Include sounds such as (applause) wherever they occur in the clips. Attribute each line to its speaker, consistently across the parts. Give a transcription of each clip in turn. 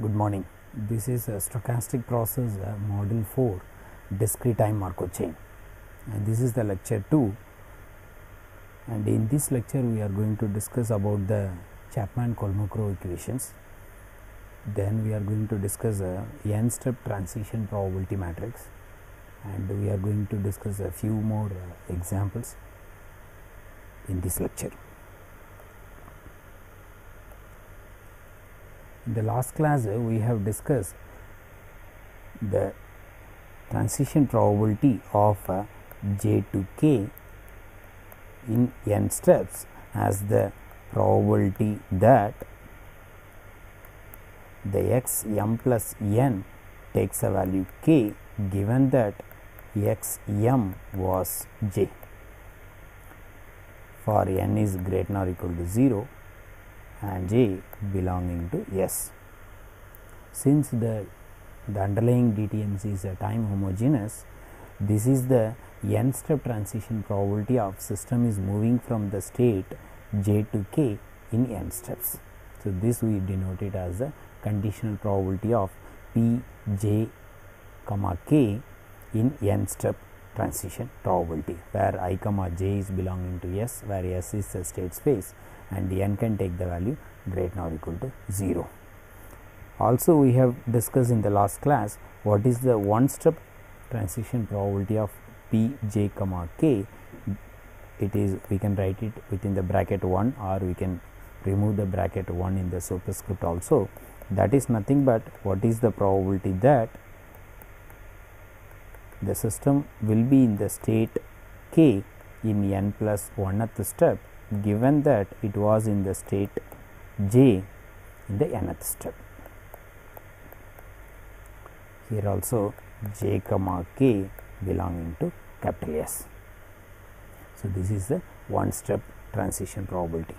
Speaker 1: Good morning. This is a stochastic process uh, model 4 discrete time Markov chain and this is the lecture 2 and in this lecture we are going to discuss about the Chapman Kolmogorov equations then we are going to discuss a n step transition probability matrix and we are going to discuss a few more uh, examples in this lecture. In the last class we have discussed the transition probability of uh, j to k in n steps as the probability that the x m plus n takes a value k given that x m was j. For n is greater than or equal to 0 and j belonging to S. Since the, the underlying DTMC is a time homogeneous, this is the n step transition probability of system is moving from the state j to k in n steps. So, this we denote it as the conditional probability of p j comma k in n step transition probability where i comma j is belonging to S where S is the state space and n can take the value greater than or equal to 0. Also we have discussed in the last class what is the one step transition probability of p j comma k it is we can write it within the bracket 1 or we can remove the bracket 1 in the superscript also that is nothing but what is the probability that the system will be in the state k in n plus 1th step given that it was in the state j in the nth step. Here also j comma k belonging to capital S. So, this is the one step transition probability.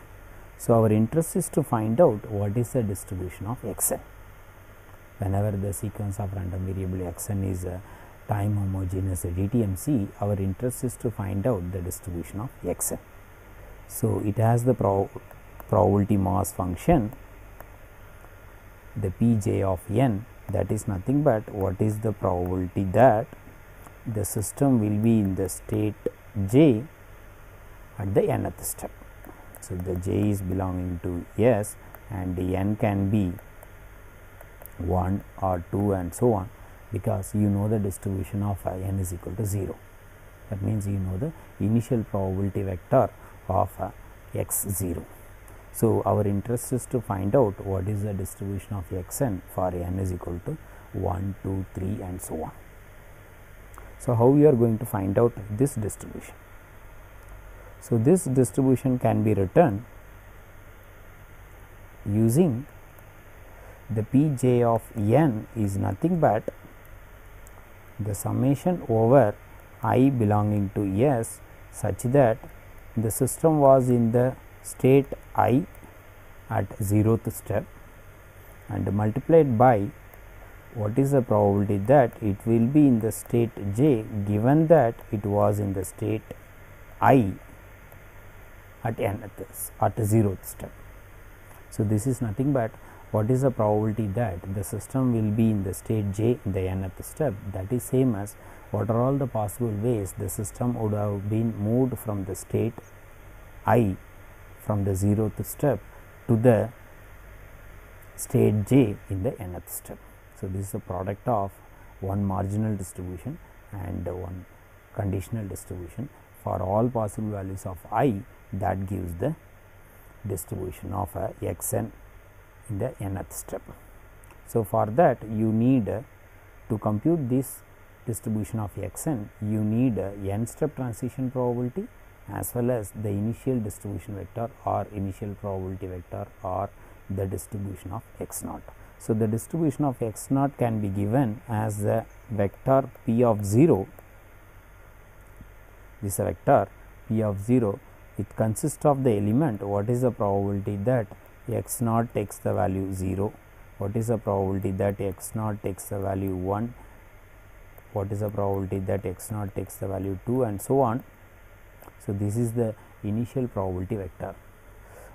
Speaker 1: So, our interest is to find out what is the distribution of x n. Whenever the sequence of random variable x n is a time homogeneous DTMC, our interest is to find out the distribution of x n. So, it has the prob probability mass function the pj of n that is nothing but what is the probability that the system will be in the state j at the nth step. So, the j is belonging to S and the n can be 1 or 2 and so on because you know the distribution of n is equal to 0. That means, you know the initial probability vector of uh, x 0. So, our interest is to find out what is the distribution of x n for n is equal to 1, 2, 3 and so on. So, how we are going to find out this distribution? So, this distribution can be written using the p j of n is nothing but the summation over i belonging to S such that the system was in the state i at zeroth step and multiplied by what is the probability that it will be in the state j given that it was in the state i at nth at zeroth step. So, this is nothing but what is the probability that the system will be in the state j in the nth step that is same as what are all the possible ways the system would have been moved from the state i from the zeroth step to the state j in the nth step. So, this is a product of one marginal distribution and one conditional distribution for all possible values of i that gives the distribution of a x n in the nth step. So, for that you need to compute this distribution of x n you need uh, n step transition probability as well as the initial distribution vector or initial probability vector or the distribution of x naught. So, the distribution of x naught can be given as the vector p of 0 this vector p of 0 it consists of the element what is the probability that x naught takes the value 0 what is the probability that x naught takes the value 1 what is the probability that x naught takes the value 2 and so on. So, this is the initial probability vector.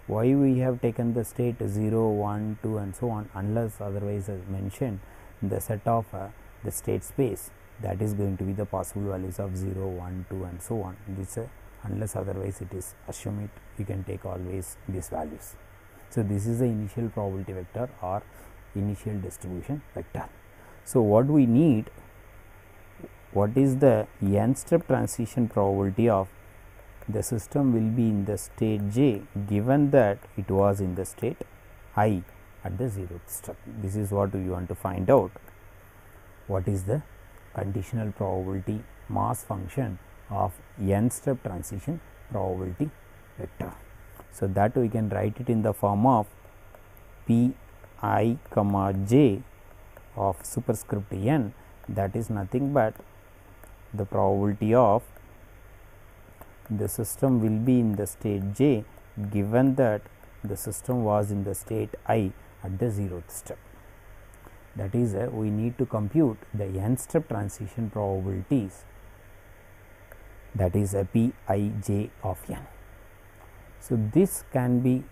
Speaker 1: Why we have taken the state 0, 1, 2 and so on unless otherwise as mentioned the set of uh, the state space that is going to be the possible values of 0, 1, 2 and so on. This uh, unless otherwise it is assume it you can take always these values. So, this is the initial probability vector or initial distribution vector. So, what we need what is the n step transition probability of the system will be in the state j given that it was in the state i at the zeroth step. This is what we want to find out what is the conditional probability mass function of n step transition probability vector. So, that we can write it in the form of p i comma j of superscript n that is nothing but the probability of the system will be in the state j given that the system was in the state i at the zeroth step. That is uh, we need to compute the n step transition probabilities that is a p i j of n. So, this can be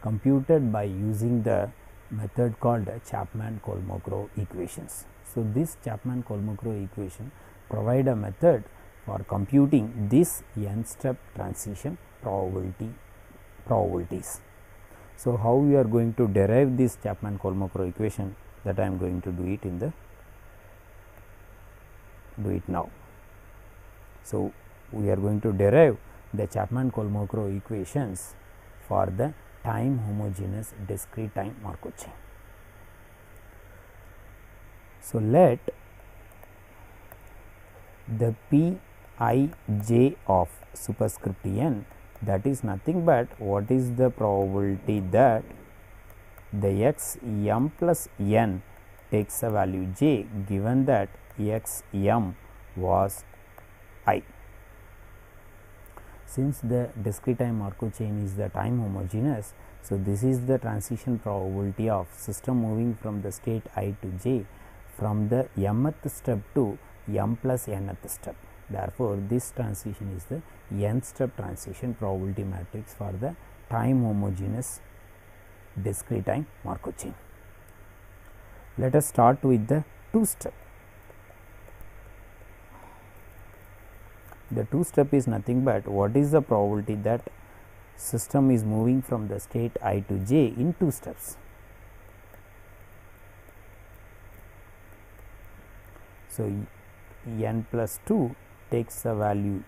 Speaker 1: computed by using the method called Chapman-Kolmogorov equations. So, this Chapman-Kolmogorov equation provide a method for computing this n step transition probability probabilities. So, how we are going to derive this Chapman-Kolmogorov equation that I am going to do it in the do it now. So, we are going to derive the Chapman-Kolmogorov equations for the time homogeneous discrete time Markov chain. So, let the p i j of superscript n that is nothing but what is the probability that the x m plus n takes a value j given that x m was i. Since the discrete time Markov chain is the time homogeneous, so this is the transition probability of system moving from the state i to j from the mth step to m plus nth step. Therefore, this transition is the n step transition probability matrix for the time homogeneous discrete time Markov chain. Let us start with the two step. The two step is nothing but what is the probability that system is moving from the state i to j in two steps. So, n plus 2 takes the value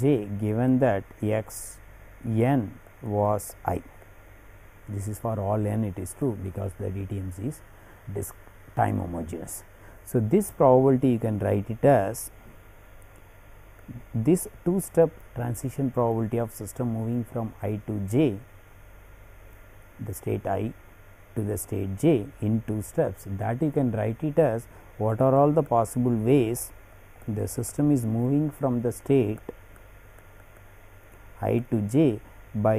Speaker 1: j given that x n was i. This is for all n it is true because the DTMC is disk time homogeneous. So, this probability you can write it as this two step transition probability of system moving from i to j the state i to the state j in two steps that you can write it as what are all the possible ways the system is moving from the state i to j by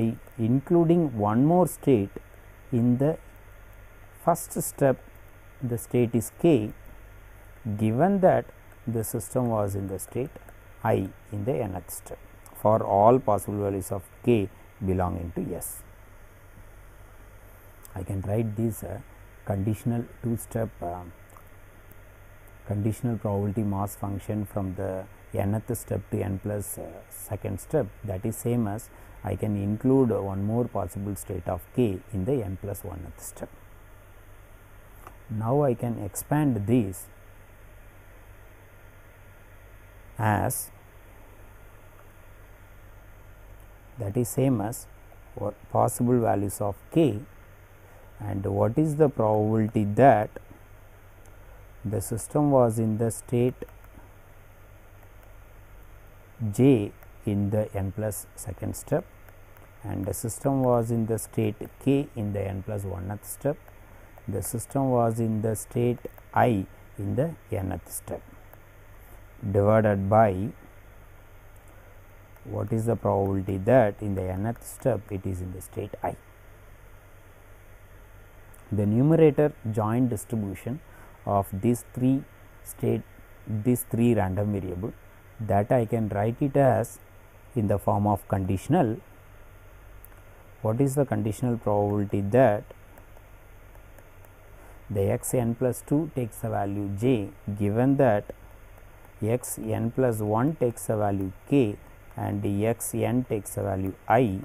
Speaker 1: including one more state in the first step the state is k given that the system was in the state i in the nth step for all possible values of k belonging to S. I can write this uh, conditional two step uh, conditional probability mass function from the nth step to n plus uh, second step that is same as I can include one more possible state of k in the n plus 1th step. Now, I can expand this as that is same as possible values of k and what is the probability that the system was in the state j in the n plus second step and the system was in the state k in the n plus 1th step the system was in the state i in the nth step divided by what is the probability that in the nth step it is in the state i. The numerator joint distribution of these three state these three random variable that I can write it as in the form of conditional. What is the conditional probability that the x n plus 2 takes the value j given that x n plus 1 takes the value k and x n takes the value i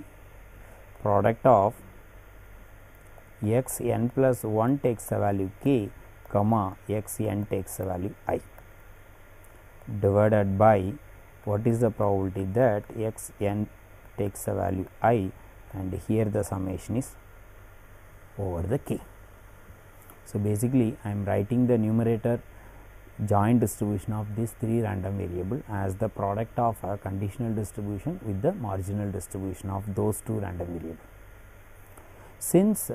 Speaker 1: product of x n plus 1 takes the value k comma x n takes the value i divided by what is the probability that x n takes a value i and here the summation is over the k. So, basically I am writing the numerator joint distribution of these three random variable as the product of a conditional distribution with the marginal distribution of those two random variable. Since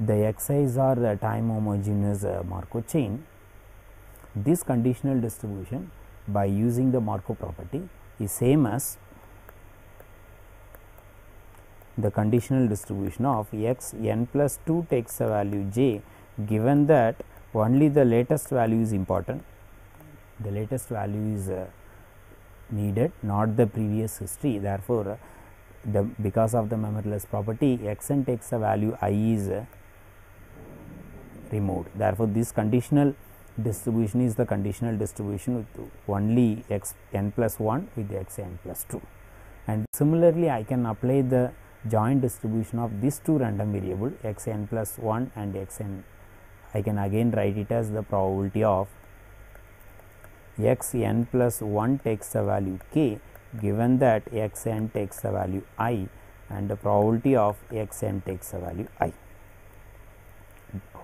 Speaker 1: the xi's are the time homogeneous uh, Markov chain, this conditional distribution by using the Markov property is same as the conditional distribution of x n plus 2 takes the value j given that only the latest value is important. The latest value is uh, needed not the previous history. Therefore uh, the because of the memoryless property x n takes the value i is uh, removed therefore this conditional distribution is the conditional distribution with only x n plus 1 with x n plus 2 and similarly I can apply the joint distribution of these two random variable x n plus 1 and x n. I can again write it as the probability of x n plus 1 takes the value k given that x n takes the value i and the probability of x n takes the value i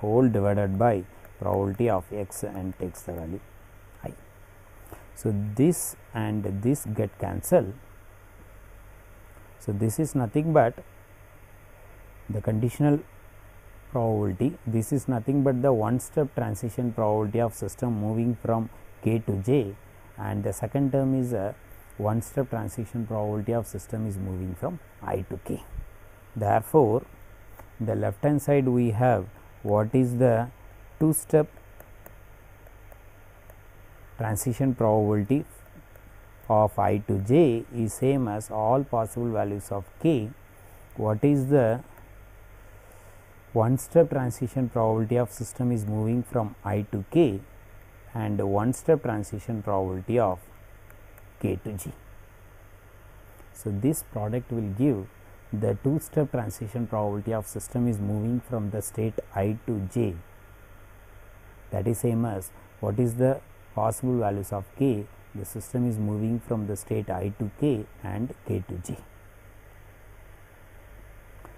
Speaker 1: whole divided by probability of x and takes the value i. So, this and this get cancelled. So, this is nothing but the conditional probability this is nothing but the one step transition probability of system moving from k to j and the second term is a one step transition probability of system is moving from i to k. Therefore, the left hand side we have what is the two step transition probability of i to j is same as all possible values of k. What is the one step transition probability of system is moving from i to k and one step transition probability of k to g. So, this product will give the two step transition probability of system is moving from the state i to j that is same as what is the possible values of k the system is moving from the state i to k and k to j.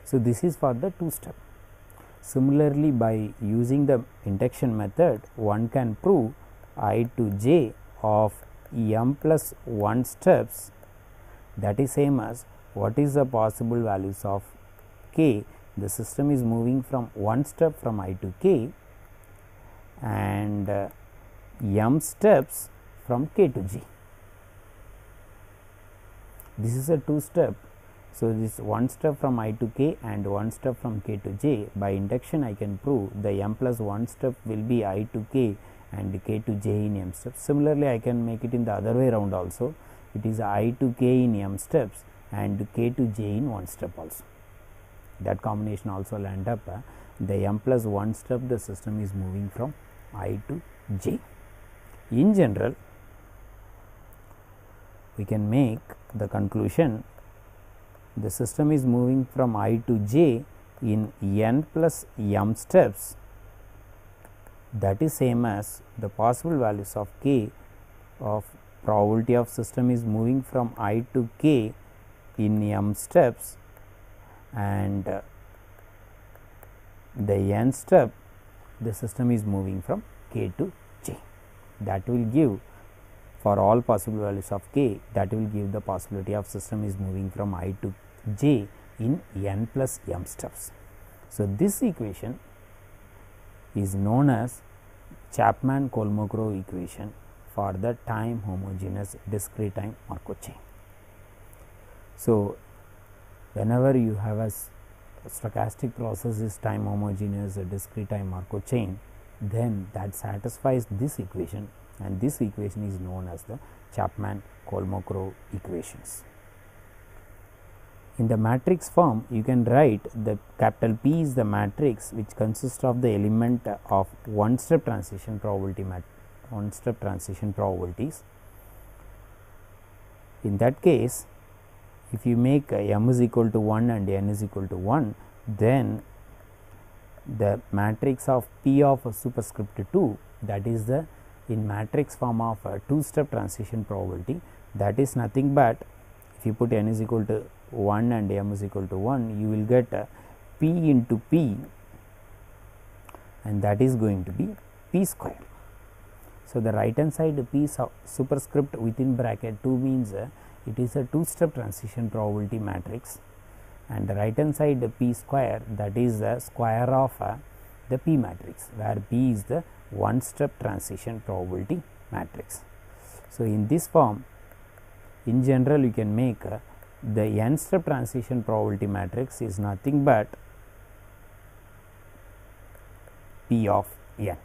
Speaker 1: So, this is for the two step. Similarly, by using the induction method one can prove i to j of m plus 1 steps that is same as what is the possible values of k the system is moving from one step from i to k and uh, m steps from k to g. This is a two step. So, this one step from i to k and one step from k to j by induction I can prove the m plus 1 step will be i to k and k to j in m steps. Similarly, I can make it in the other way around also it is i to k in m steps and k to j in one step also. That combination also will end up uh, the m plus 1 step the system is moving from i to j. In general, we can make the conclusion the system is moving from i to j in n plus m steps that is same as the possible values of k of probability of system is moving from i to k in m steps and uh, the n step the system is moving from k to j that will give for all possible values of k that will give the possibility of system is moving from i to j in n plus m steps. So, this equation is known as Chapman Kolmogorov equation for the time homogeneous discrete time Markov chain. So, whenever you have a stochastic process is time homogeneous a discrete time Markov chain, then that satisfies this equation and this equation is known as the Chapman Kolmogorov equations. In the matrix form, you can write the capital P is the matrix which consists of the element of one step transition probability one step transition probabilities. In that case, if you make m is equal to 1 and n is equal to 1, then the matrix of P of superscript 2 that is the in matrix form of a two step transition probability that is nothing but if you put n is equal to 1 and m is equal to 1 you will get p into p and that is going to be p square. So, the right hand side p superscript within bracket 2 means uh, it is a two step transition probability matrix and the right hand side the p square that is the square of uh, the p matrix where p is the one step transition probability matrix. So, in this form in general you can make uh, the n step transition probability matrix is nothing but P of n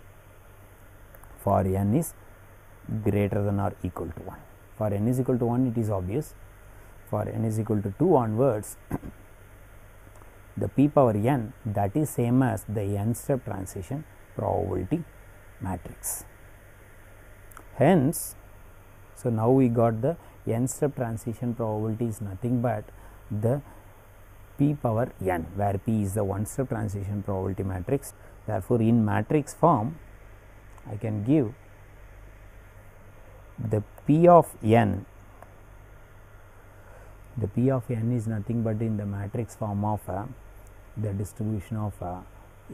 Speaker 1: for n is greater than or equal to 1. For n is equal to 1 it is obvious, for n is equal to 2 onwards (coughs) the p power n that is same as the n step transition probability matrix. Hence, so now we got the n step transition probability is nothing but the p power n where p is the one step transition probability matrix. Therefore, in matrix form I can give the p of n the p of n is nothing but in the matrix form of uh, the distribution of uh,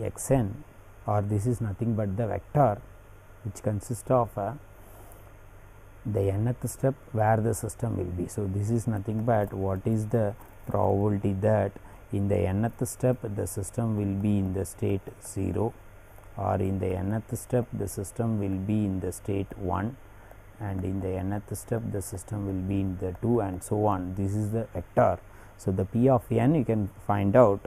Speaker 1: x n or this is nothing but the vector which consists of uh, the nth step where the system will be. So, this is nothing but what is the probability that in the nth step the system will be in the state 0 or in the nth step the system will be in the state 1 and in the nth step the system will be in the 2 and so on. This is the vector. So, the p of n you can find out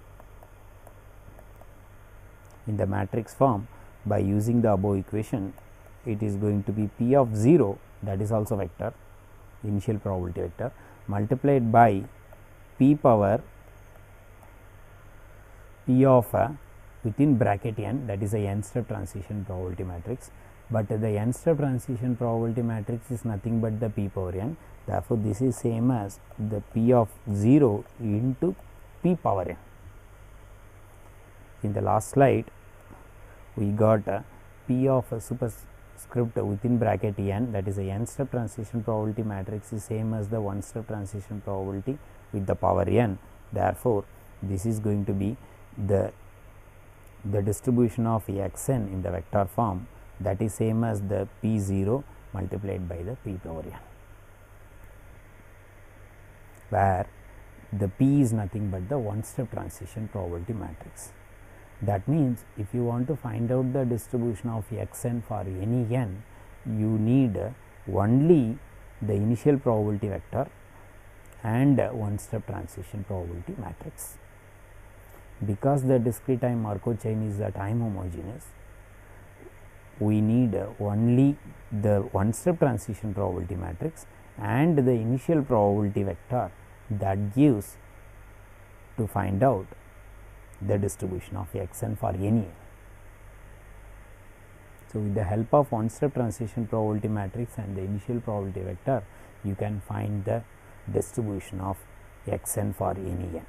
Speaker 1: in the matrix form by using the above equation it is going to be p of 0 that is also vector initial probability vector multiplied by p power p of a within bracket n that is a n step transition probability matrix, but the n step transition probability matrix is nothing but the p power n therefore, this is same as the p of 0 into p power n. In the last slide we got a p of a superscript within bracket n that is a n step transition probability matrix is same as the one step transition probability with the power n. Therefore, this is going to be the the distribution of x n in the vector form that is same as the p 0 multiplied by the p power n where the p is nothing but the one step transition probability matrix. That means, if you want to find out the distribution of x n for any n, you need only the initial probability vector and one step transition probability matrix. Because the discrete time Markov chain is the time homogeneous, we need only the one step transition probability matrix and the initial probability vector that gives to find out the distribution of x n for any. N. So, with the help of one step transition probability matrix and the initial probability vector, you can find the distribution of x n for any n.